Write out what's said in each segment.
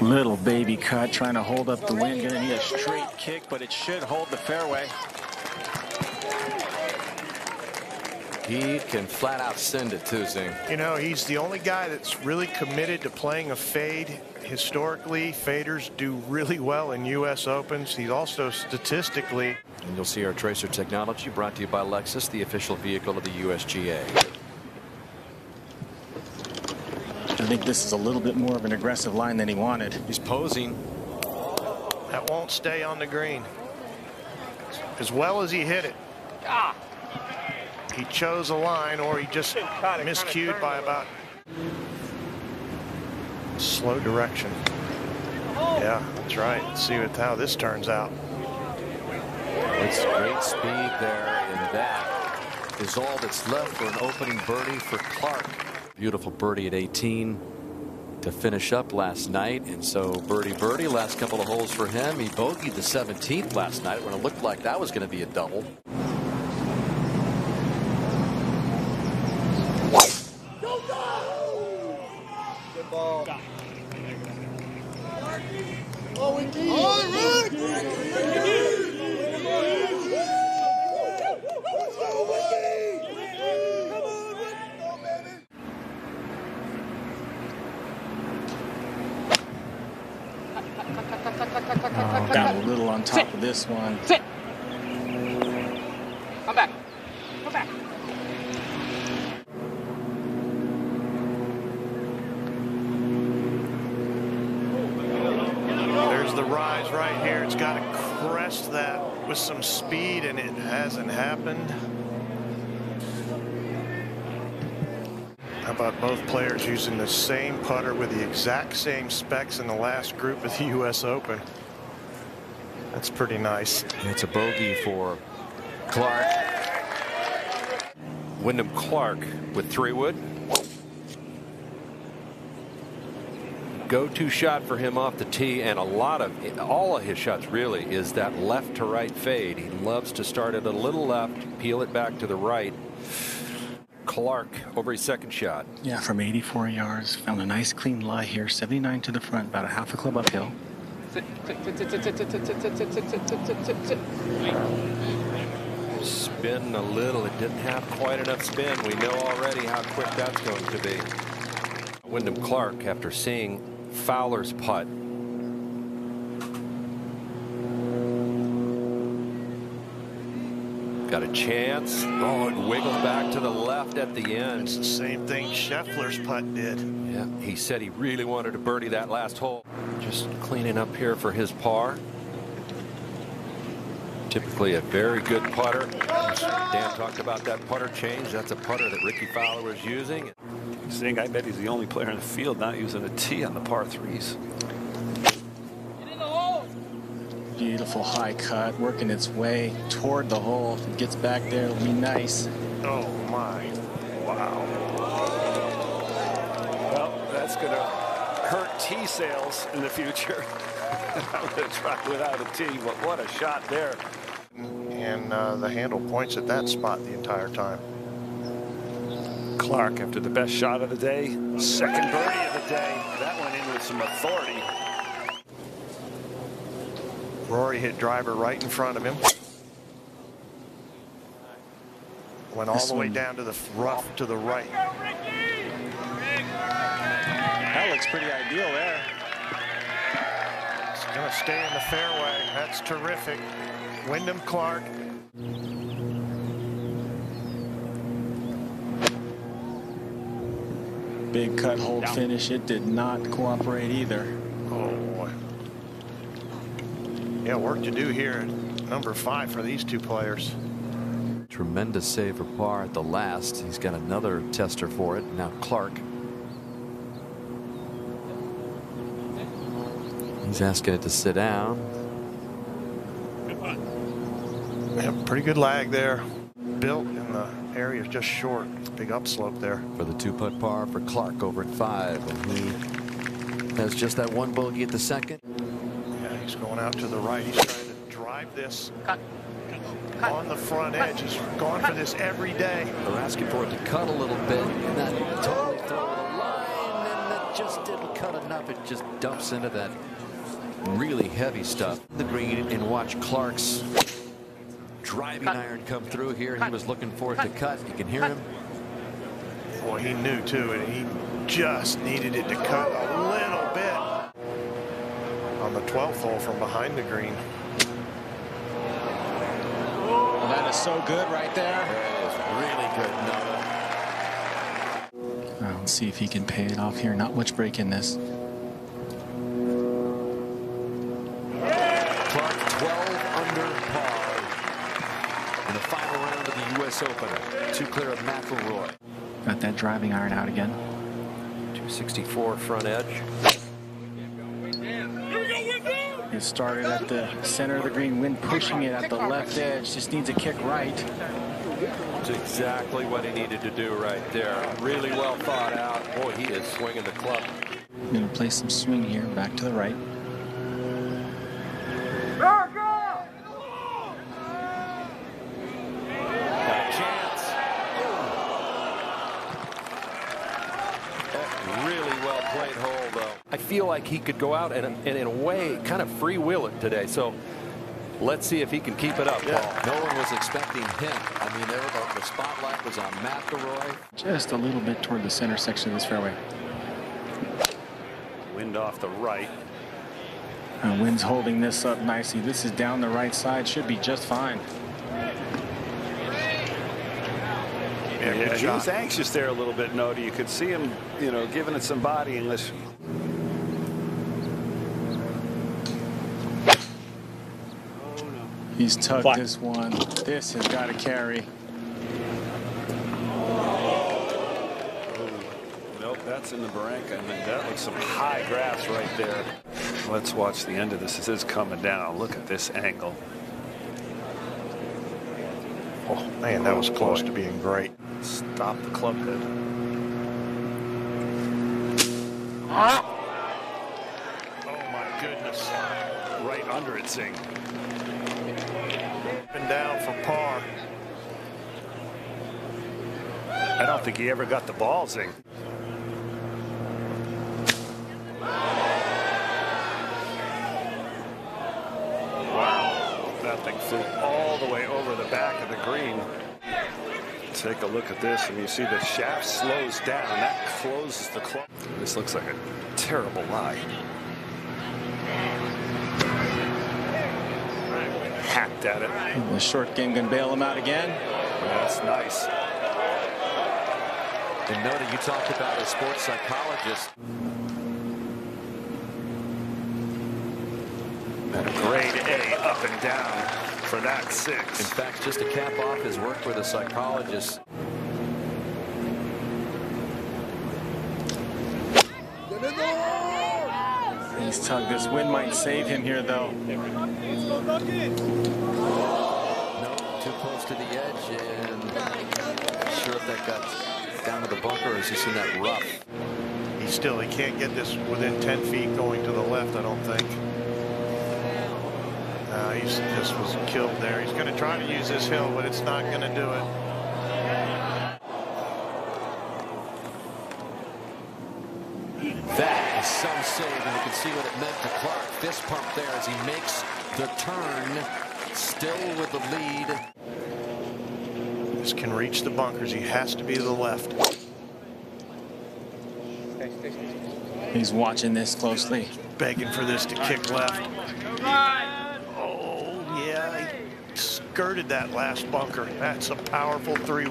Little baby cut trying to hold up the wind. Going to need a straight kick, but it should hold the fairway. He can flat out send it to Zing. You know, he's the only guy that's really committed to playing a fade. Historically, faders do really well in U.S. Opens. He's also statistically. And you'll see our tracer technology brought to you by Lexus, the official vehicle of the USGA. I think this is a little bit more of an aggressive line than he wanted. He's posing. That won't stay on the green. As well as he hit it. Ah. He chose a line or he just miscued by about slow direction. Yeah, that's right. Let's see what, how this turns out. It's great speed there, and that is all that's left for an opening birdie for Clark. Beautiful birdie at 18 to finish up last night. And so birdie birdie last couple of holes for him. He bogeyed the 17th last night when it looked like that was going to be a double. Oh, got a little on top Sit. of this one. Sit. Come back. Come back. There's the rise right here. It's got to crest that with some speed, and it hasn't happened. How about both players using the same putter with the exact same specs in the last group of the U.S. Open? That's pretty nice. It's a bogey for Clark. Wyndham Clark with three wood. Go-to shot for him off the tee, and a lot of all of his shots really is that left to right fade. He loves to start at a little left, peel it back to the right. Clark over his second shot. Yeah, from 84 yards. Found a nice clean lie here. 79 to the front, about a half a club uphill. Spin a little. It didn't have quite enough spin. We know already how quick that's going to be. Wyndham Clark, after seeing Fowler's putt, Got a chance. Oh, it wiggles back to the left at the end. It's the same thing Scheffler's putt did. Yeah, he said he really wanted to birdie that last hole. Just cleaning up here for his par. Typically a very good putter. Dan talked about that putter change. That's a putter that Rickie Fowler was using. Zing, I bet he's the only player in the field not using a tee on the par threes. Beautiful high cut, working its way toward the hole. If it gets back there, it'll be nice. Oh, my. Wow. Well, that's going to hurt tee sales in the future. I'm going to try without a tee, but what a shot there. And uh, the handle points at that spot the entire time. Clark, after the best shot of the day, second birdie of the day, that went in with some authority. Rory hit driver right in front of him. Went all this the way down to the rough to the right. That looks pretty ideal there. It's going to stay in the fairway. That's terrific. Wyndham Clark. Big cut hold Down. finish. It did not cooperate either. Oh, boy. Yeah, work to do here at number five for these two players. Tremendous save for par at the last. He's got another tester for it. Now Clark. He's asking it to sit down. Yeah, pretty good lag there. Built in the area just short. Big upslope there. For the two putt par for Clark over at five. And he has just that one bogey at the second. He's going out to the right. He's trying to drive this cut. Cut. on the front cut. edge. He's going for this every day. They're asking for it to cut a little bit. And that totally throw the line. And the just didn't cut enough. It just dumps into that really heavy stuff. The green and watch Clark's driving cut. iron come through here. Cut. He was looking for it cut. to cut. You can hear him. Boy, he knew too, and he just needed it to cut a little bit on the 12th hole from behind the green. Well, that is so good right there. That is really good, Notah. Let's see if he can pay it off here. Not much break in this. Two clear of McIlroy. Got that driving iron out again. 264 front edge. It started at the center of the green, wind pushing it at the left edge. Just needs a kick right. That's exactly what he needed to do right there. Really well thought out. Boy, he is swinging the club. I'm going to play some swing here, back to the right. I feel like he could go out and, and in a way kind of freewheel it today. So let's see if he can keep it up. Yeah. Paul. No one was expecting him. I mean, there the, the spotlight was on McIlroy. Just a little bit toward the center section of this fairway. Wind off the right. And wind's holding this up nicely. This is down the right side. Should be just fine. Yeah, yeah he was anxious there a little bit, Nody. You could see him, you know, giving it some body unless He's tugged Fly. this one. This has got to carry. Nope, that's in the barranca. I mean, that looks some high grass right there. Let's watch the end of this. This is coming down. Look at this angle. Oh, man, that was close to being great. Stop the club head. Oh, my goodness. Right under it, Zing and down for par. I don't think he ever got the ball zing. Wow, that thing flew all the way over the back of the green. Take a look at this, and you see the shaft slows down. That closes the club. This looks like a terrible lie. Hacked at it. The short game can bail him out again. That's nice. And Nody, you talked about a sports psychologist. And a grade A up and down for that six. In fact, just to cap off his work with a psychologist. He's tugged. This wind might save him here, though. No, too close to the edge, and not sure if that got down to the bunker is he in that rough. He still, he can't get this within 10 feet going to the left, I don't think. Uh, he's just was killed there. He's going to try to use this hill, but it's not going to do it. That is some save, and you can see what it meant to Clark. Fist pump there as he makes the turn, still with the lead. This can reach the bunkers. He has to be to the left. He's watching this closely. Begging for this to kick left. Oh, yeah. He skirted that last bunker. That's a powerful three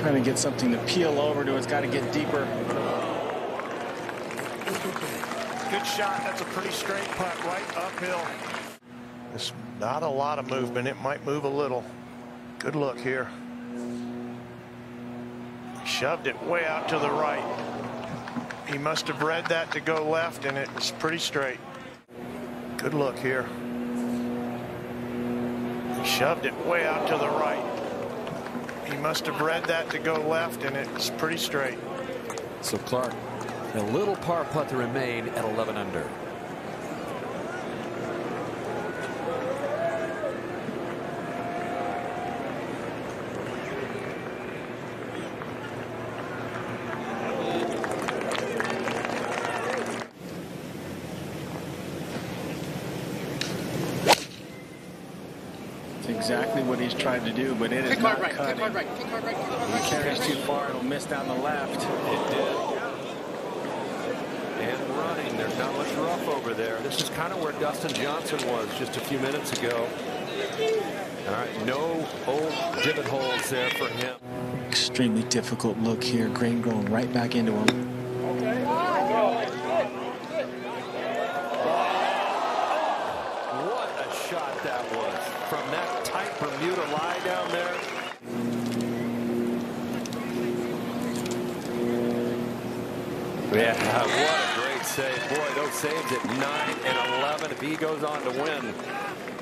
Trying to get something to peel over to. It's got to get deeper. Good shot. That's a pretty straight putt right uphill. It's not a lot of movement. It might move a little. Good look here. Shoved it way out to the right. He must have read that to go left, and it was pretty straight. Good look here. Shoved it way out to the right. He must have read that to go left, and it's pretty straight. So Clark, a little par putt to remain at 11 under. It's exactly what he's tried to do, but it is Kick not hard right, cutting. kick hard right, kick hard right. Kick hard He right. carries too far, it'll miss down the left. It did. And running. There's not much rough over there. This is kind of where Dustin Johnson was just a few minutes ago. All right, no old divot holes there for him. Extremely difficult look here. Grain going right back into him. What a shot that was from that tight Bermuda lie down there. Yeah, what a great save. Boy, those saves at 9 and 11. If he goes on to win,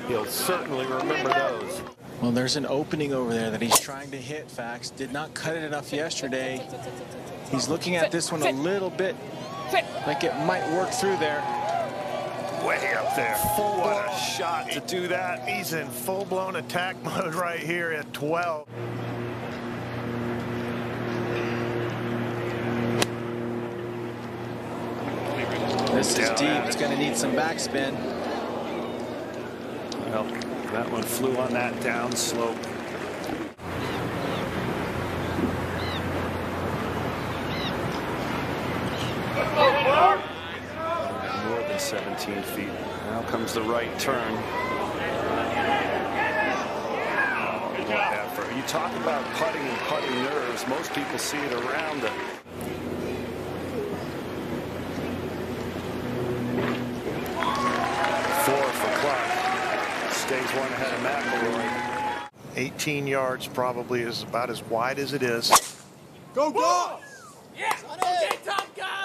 he'll certainly remember those. Well, there's an opening over there that he's trying to hit, Fax. Did not cut it enough yesterday. He's looking at this one a little bit like it might work through there. Way up there. Full what blown a shot to do that. He's in full-blown attack mode right here at 12. This is deep. It's going to need some backspin. Well, that one flew on that down slope. More than 17 feet. Now comes the right turn. What effort. You talk about putting and putting nerves. Most people see it around the four for Clark. Stays one ahead of McIlroy. 18 yards probably is about as wide as it is. Go, go! Yeah!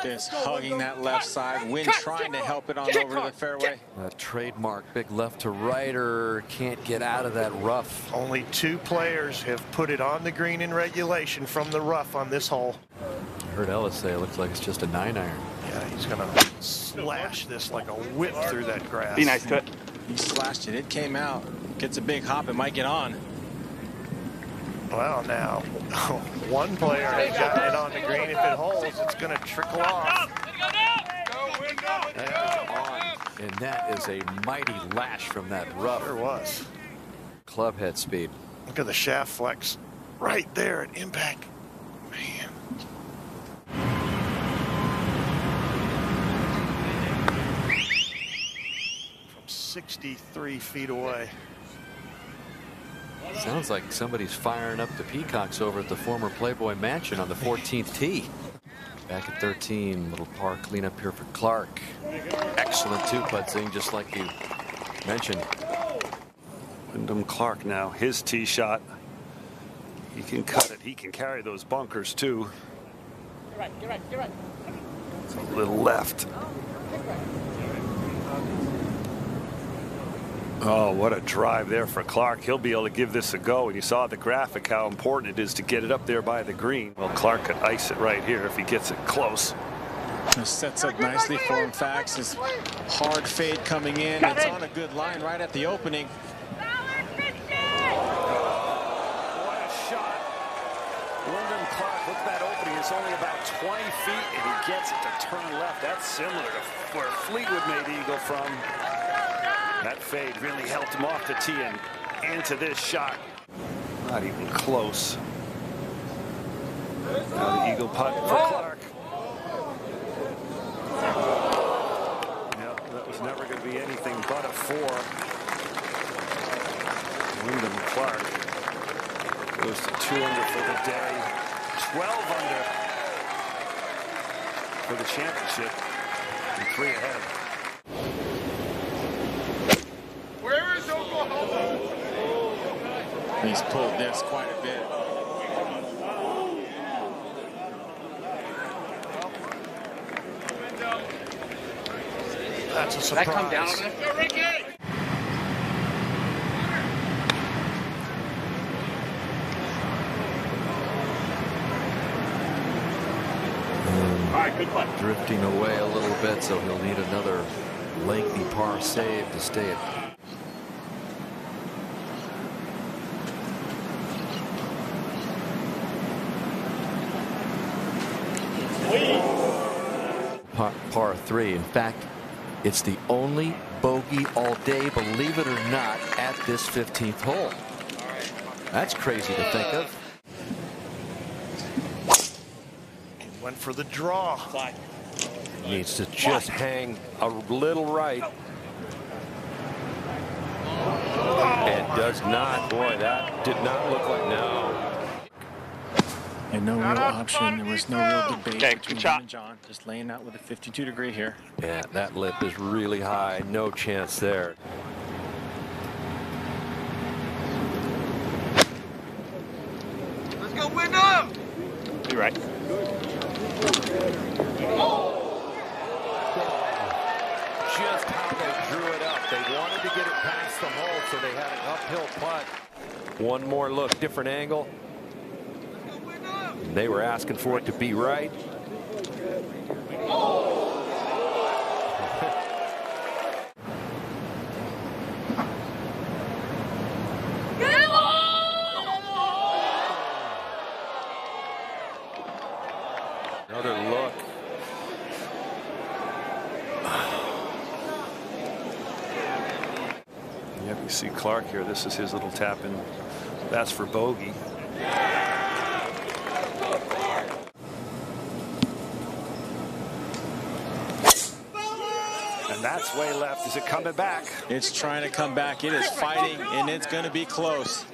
Just hugging that left side. Wind trying to help it on over to the fairway. That trademark big left to righter can't get out of that rough. Only two players have put it on the green in regulation from the rough on this hole. I heard Ellis say it looks like it's just a nine iron. Yeah, he's going to slash this like a whip through that grass. Be nice to it. He slashed it. It came out. Gets a big hop. It might get on. Well, now, one player has gotten it on the green. If it holds, it's going to trickle off. That is. And that is a mighty lash from that rough Sure was. club head speed. Look at the shaft flex right there at impact. Man. From 63 feet away. Sounds like somebody's firing up the peacocks over at the former Playboy Mansion on the 14th tee. Back at 13, little par cleanup here for Clark. Excellent two putting, just like you mentioned. Wyndham Clark now, his tee shot. He can cut it. He can carry those bunkers too. Get right, get right, get right. It's A little left. Oh, what a drive there for Clark. He'll be able to give this a go. And you saw the graphic how important it is to get it up there by the green. Well, Clark could ice it right here if he gets it close. This sets up nicely for him. Fax is hard fade coming in. It's on a good line right at the opening. What a shot. Wyndham Clark, look at that opening. It's only about 20 feet, and he gets it to turn left. That's similar to where Fleetwood made eagle from. That fade really helped him off the tee and into this shot. Not even close. Now the eagle putt for oh! Clark. Yep, that was never going to be anything but a four. Wyndham Clark goes to two under for the day, 12 under for the championship, and three ahead. He's pulled this quite a bit. That's a surprise. that come down over there? All right, good. Drifting away a little bit, so he'll need another lengthy par save to stay at par, par three. In fact, it's the only bogey all day, believe it or not, at this 15th hole. That's crazy to think of. Went for the draw. Needs to just hang a little right. Oh, and does not. Boy, that did not look like no. And no real option. There was no real debate Okay, between good him and John. Just laying out with a 52 degree here. Yeah, that lip is really high. No chance there. Let's go win up! You're right. Just how they drew it up. They wanted to get it past the hole, so they had an uphill putt. One more look, different angle. They were asking for it to be right. Another look. Yep, you see Clark here. This is his little tap in. That's for bogey. That's way left. Is it coming back? It's trying to come back. It is fighting, and it's going to be close.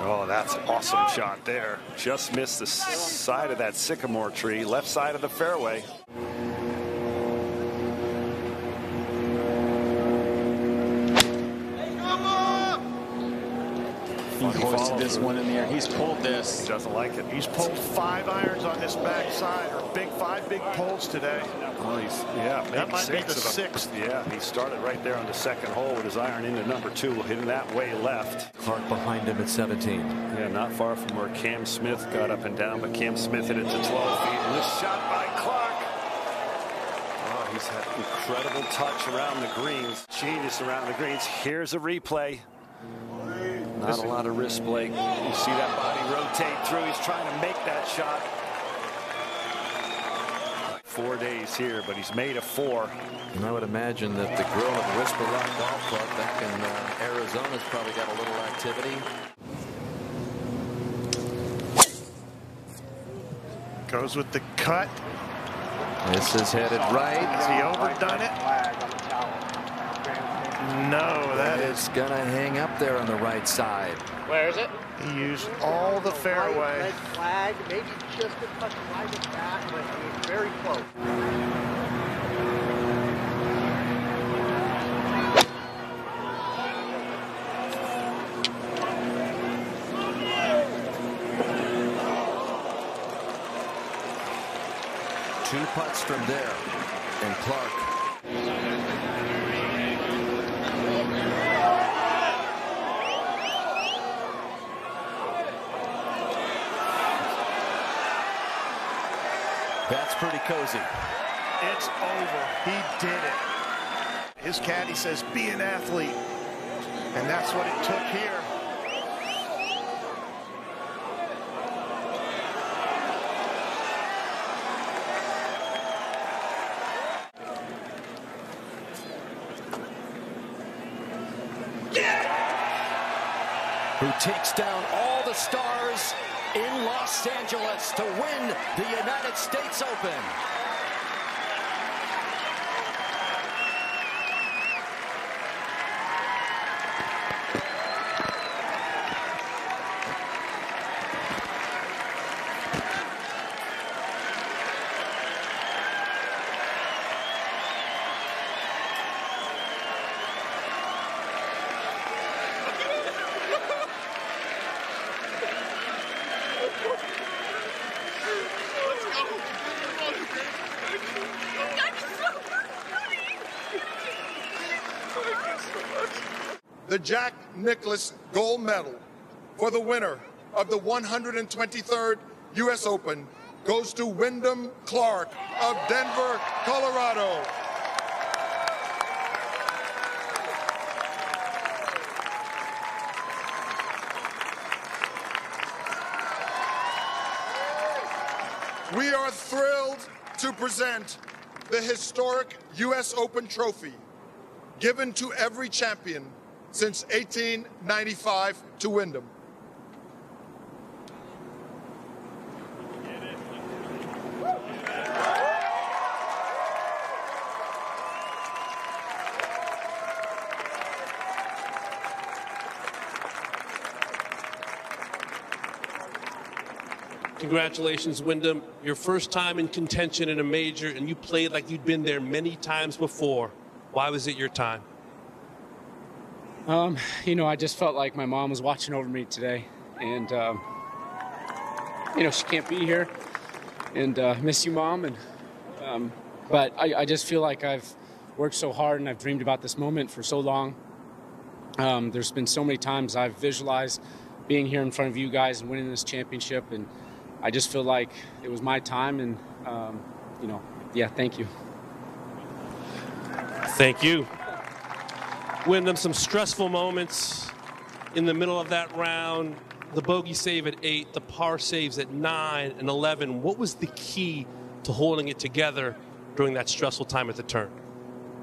Oh, that's an awesome shot there. Just missed the side of that sycamore tree, left side of the fairway. He hoisted this one in the air. He's pulled this. He doesn't like it. He's pulled five irons on this backside, or big five big pulls today. Oh, he's, yeah, maybe That might be the of them. sixth. Yeah, he started right there on the second hole with his iron into number two, hitting that way left. Clark behind him at 17. Yeah, not far from where Cam Smith got up and down, but Cam Smith hit it to 12 feet. And this shot by Clark. Oh, he's had incredible touch around the greens. Genius around the greens. Here's a replay. Not a lot of wrist, Blake. You see that body rotate through. He's trying to make that shot. Four days here, but he's made a four. And I would imagine that the grill at Whisper Rock Golf Club back in uh, Arizona's probably got a little activity. Goes with the cut. This is headed right. Has he overdone it? No, that is. It's gonna hang up there on the right side. Where is it? He used all the fairway. Red flag, maybe just a touch wide of that, but I mean, very close. Two putts from there. And Clark That's pretty cozy. It's over. He did it. His caddy says, be an athlete. And that's what it took here. Who takes down all the stars in Los Angeles to win the United States Open. The Jack Nicklaus Gold Medal for the winner of the 123rd U.S. Open goes to Wyndham Clark of Denver, Colorado. We are thrilled to present the historic U.S. Open trophy given to every champion since 1895 to Wyndham. Congratulations, Wyndham. Your first time in contention in a major, and you played like you'd been there many times before. Why was it your time? Um, you know, I just felt like my mom was watching over me today, and um, you know she can't be here, and uh, miss you, mom. And um, but I, I, just feel like I've worked so hard and I've dreamed about this moment for so long. Um, there's been so many times I've visualized being here in front of you guys and winning this championship, and I just feel like it was my time, and um, you know, yeah, thank you. Thank you. Wyndham, some stressful moments in the middle of that round. The bogey save at eight, the par saves at nine and 11. What was the key to holding it together during that stressful time at the turn?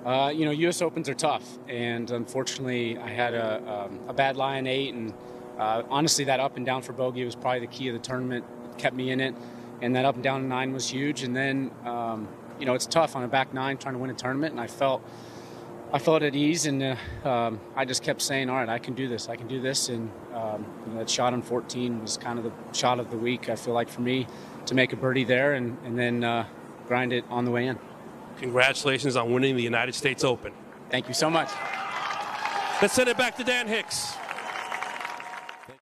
Uh, you know, U.S. Opens are tough, and unfortunately, I had a, um, a bad lie in eight, and uh, honestly, that up and down for bogey was probably the key of the tournament It kept me in it. And that up and down nine was huge. And then, um, you know, it's tough on a back nine trying to win a tournament. And I felt, I felt at ease, and uh, um, I just kept saying, "All right, I can do this. I can do this." And um, you know, that shot on 14 was kind of the shot of the week. I feel like for me to make a birdie there, and and then uh, grind it on the way in. Congratulations on winning the United States Open. Thank you so much. Let's send it back to Dan Hicks.